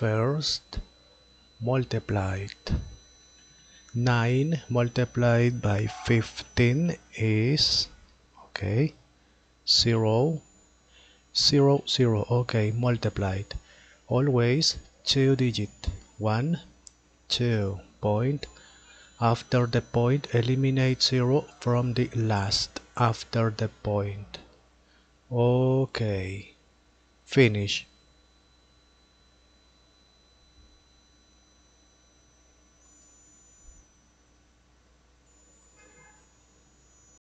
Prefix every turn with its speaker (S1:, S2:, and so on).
S1: first multiplied. 9 multiplied by 15 is okay 0 0 0 okay multiplied. Always two digit 1 2 point. After the point eliminate 0 from the last after the point. Okay finish.